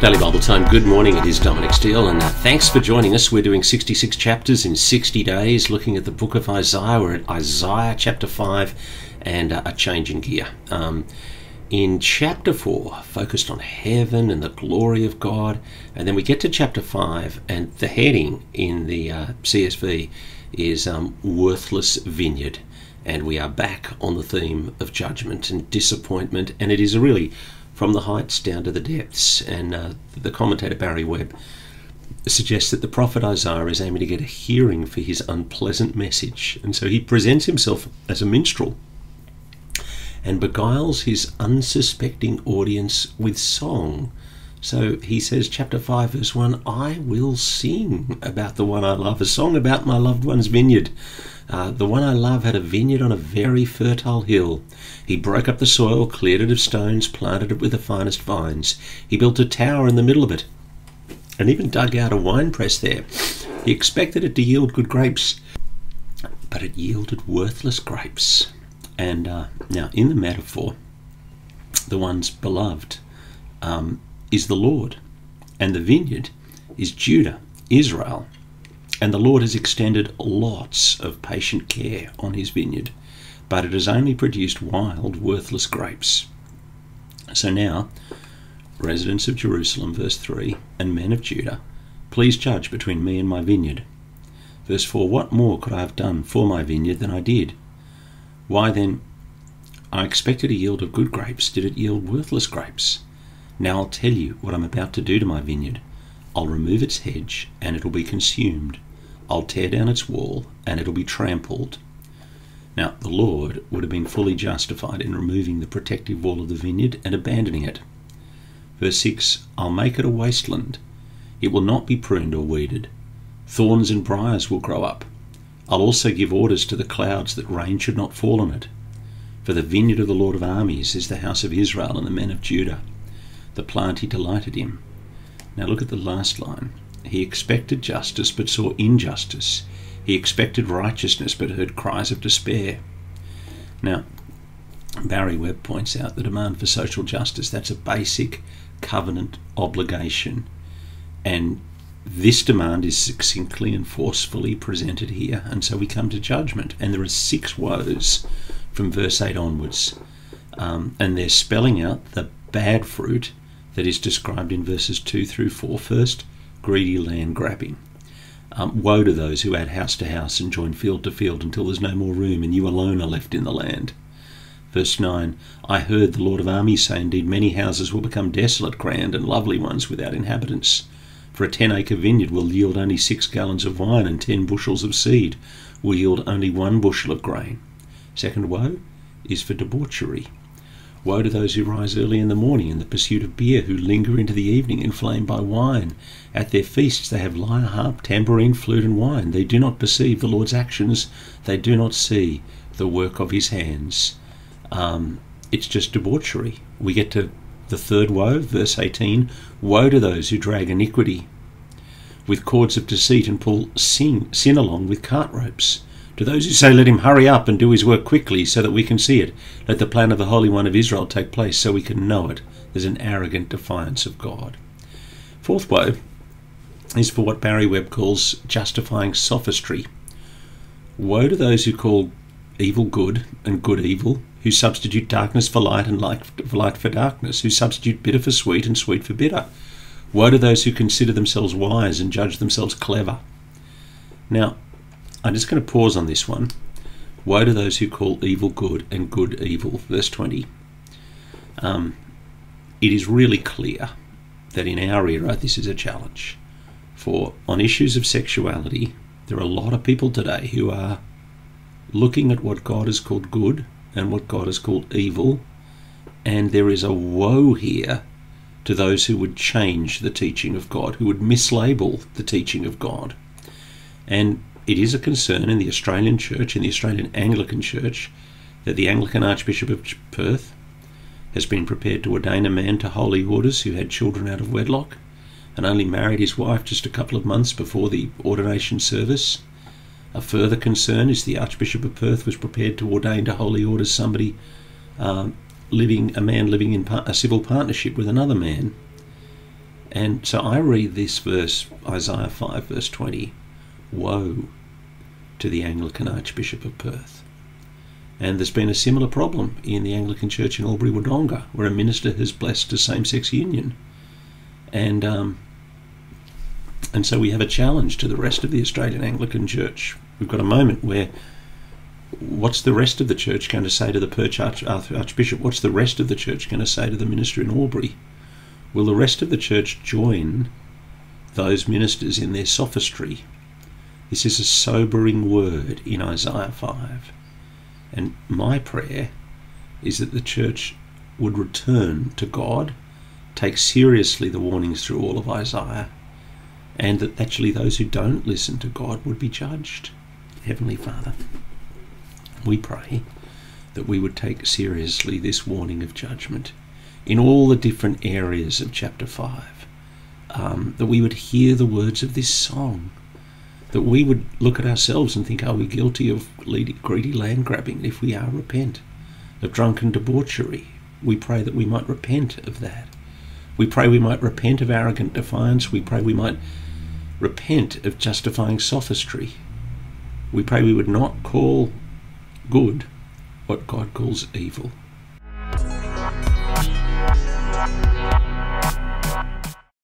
Daily Bible Time. Good morning. It is Dominic Steele, and uh, thanks for joining us. We're doing 66 chapters in 60 days, looking at the book of Isaiah. We're at Isaiah chapter 5 and uh, a change in gear. Um, in chapter 4, focused on heaven and the glory of God, and then we get to chapter 5, and the heading in the uh, CSB is um, Worthless Vineyard. And we are back on the theme of judgment and disappointment, and it is a really from the heights down to the depths. And uh, the commentator Barry Webb suggests that the prophet Isaiah is aiming to get a hearing for his unpleasant message. And so he presents himself as a minstrel and beguiles his unsuspecting audience with song. So he says, chapter 5, verse 1 I will sing about the one I love, a song about my loved one's vineyard. Uh, the one I love had a vineyard on a very fertile hill. He broke up the soil, cleared it of stones, planted it with the finest vines. He built a tower in the middle of it, and even dug out a wine press there. He expected it to yield good grapes, but it yielded worthless grapes. And uh, now, in the metaphor, the one's beloved um, is the Lord, and the vineyard is Judah, Israel. And the Lord has extended lots of patient care on his vineyard, but it has only produced wild, worthless grapes. So now, residents of Jerusalem, verse 3, and men of Judah, please judge between me and my vineyard. Verse 4 What more could I have done for my vineyard than I did? Why then, I expected a yield of good grapes, did it yield worthless grapes? Now I'll tell you what I'm about to do to my vineyard. I'll remove its hedge, and it'll be consumed. I'll tear down its wall, and it'll be trampled. Now, the Lord would have been fully justified in removing the protective wall of the vineyard and abandoning it. Verse 6 I'll make it a wasteland. It will not be pruned or weeded. Thorns and briars will grow up. I'll also give orders to the clouds that rain should not fall on it. For the vineyard of the Lord of armies is the house of Israel and the men of Judah, the plant he delighted in. Now look at the last line. He expected justice but saw injustice. He expected righteousness but heard cries of despair. Now, Barry Webb points out the demand for social justice, that's a basic covenant obligation. And this demand is succinctly and forcefully presented here. And so we come to judgment. And there are six woes from verse 8 onwards. Um, and they're spelling out the bad fruit that is described in verses 2 through 4 first greedy land grabbing. Um, woe to those who add house to house and join field to field until there's no more room and you alone are left in the land. Verse 9 I heard the Lord of armies say, Indeed, many houses will become desolate, grand, and lovely ones without inhabitants. For a ten acre vineyard will yield only six gallons of wine, and ten bushels of seed will yield only one bushel of grain. Second woe is for debauchery. Woe to those who rise early in the morning in the pursuit of beer, who linger into the evening inflamed by wine. At their feasts they have lyre, harp, tambourine, flute, and wine. They do not perceive the Lord's actions, they do not see the work of his hands. Um, it's just debauchery. We get to the third woe, verse 18 Woe to those who drag iniquity with cords of deceit and pull sin, sin along with cart ropes. To those who say, Let him hurry up and do his work quickly so that we can see it. Let the plan of the Holy One of Israel take place so we can know it. There's an arrogant defiance of God. Fourth woe is for what Barry Webb calls justifying sophistry. Woe to those who call evil good and good evil, who substitute darkness for light and light for, light for darkness, who substitute bitter for sweet and sweet for bitter. Woe to those who consider themselves wise and judge themselves clever. Now, I'm just going to pause on this one. Woe to those who call evil good and good evil. Verse 20. Um, it is really clear that in our era this is a challenge. For on issues of sexuality, there are a lot of people today who are looking at what God has called good and what God has called evil, and there is a woe here to those who would change the teaching of God, who would mislabel the teaching of God. And it is a concern in the Australian Church, in the Australian Anglican Church, that the Anglican Archbishop of Perth has been prepared to ordain a man to holy orders who had children out of wedlock and only married his wife just a couple of months before the ordination service. A further concern is the Archbishop of Perth was prepared to ordain to holy orders somebody um, living, a man living in a civil partnership with another man. And so I read this verse, Isaiah 5, verse 20 Woe to the Anglican Archbishop of Perth. And there's been a similar problem in the Anglican Church in Albury Wodonga, where a minister has blessed a same sex union. And, um, and so we have a challenge to the rest of the Australian Anglican Church. We've got a moment where what's the rest of the church going to say to the Perth Arch- Archbishop? What's the rest of the church going to say to the minister in Albury? Will the rest of the church join those ministers in their sophistry? This is a sobering word in Isaiah 5. And my prayer is that the church would return to God, take seriously the warnings through all of Isaiah, and that actually those who don't listen to God would be judged. Heavenly Father, we pray that we would take seriously this warning of judgment in all the different areas of chapter 5. Um, that we would hear the words of this song. That we would look at ourselves and think, are we guilty of greedy land grabbing? If we are, repent. Of drunken debauchery, we pray that we might repent of that. We pray we might repent of arrogant defiance. We pray we might repent of justifying sophistry. We pray we would not call good what God calls evil.